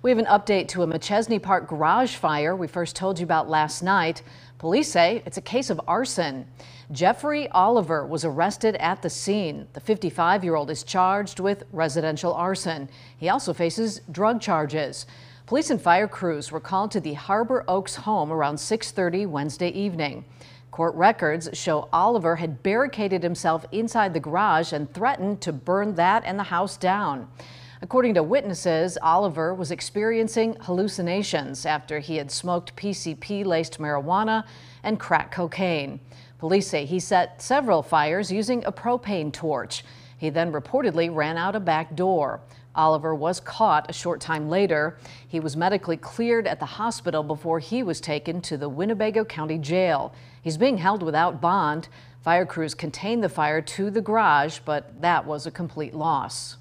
We have an update to a Machesney Park garage fire we first told you about last night. Police say it's a case of arson. Jeffrey Oliver was arrested at the scene. The 55 year old is charged with residential arson. He also faces drug charges. Police and fire crews were called to the Harbor Oaks home around 6:30 Wednesday evening. Court records show Oliver had barricaded himself inside the garage and threatened to burn that and the house down. According to witnesses, Oliver was experiencing hallucinations after he had smoked PCP laced marijuana and crack cocaine. Police say he set several fires using a propane torch. He then reportedly ran out a back door. Oliver was caught a short time later. He was medically cleared at the hospital before he was taken to the Winnebago County Jail. He's being held without bond. Fire crews contained the fire to the garage, but that was a complete loss.